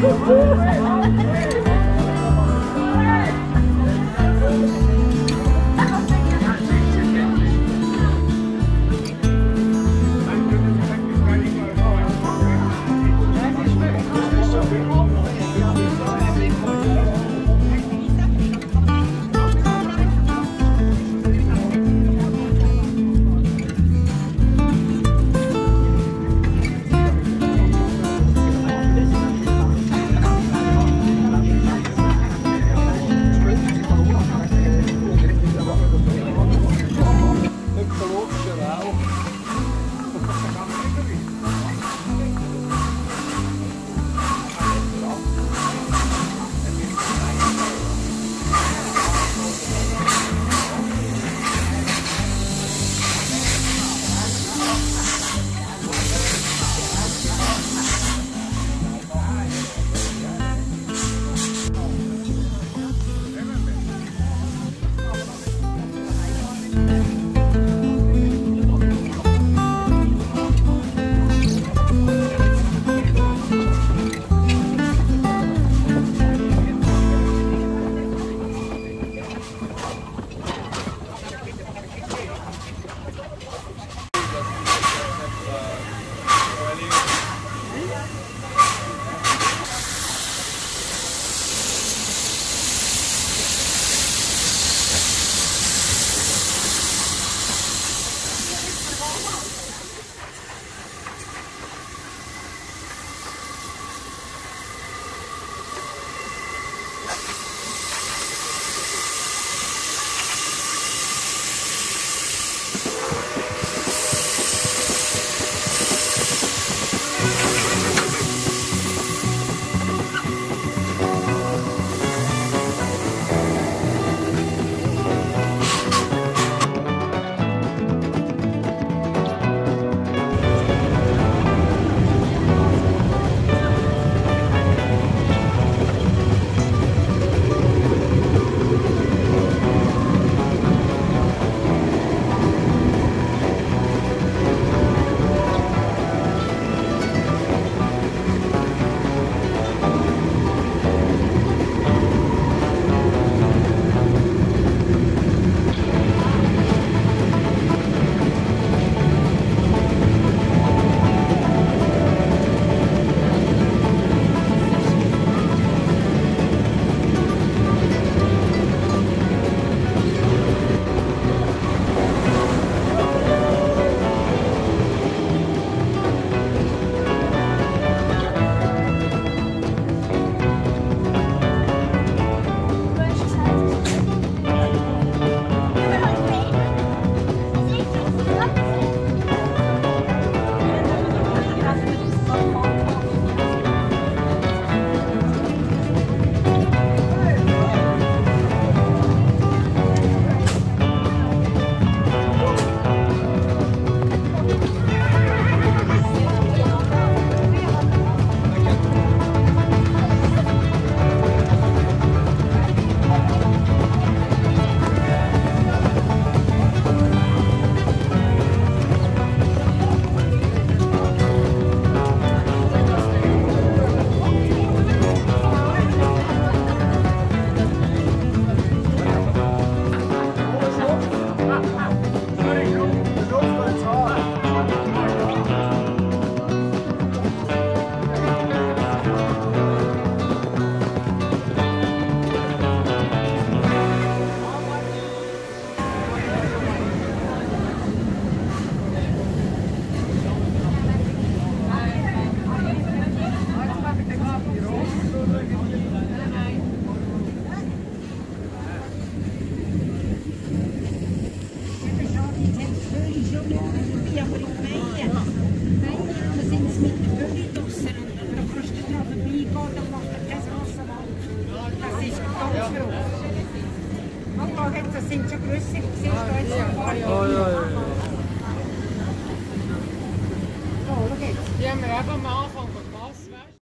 Vai, vai, vai, vai. legal. Kurze sind schon größer, siehst du jetzt schon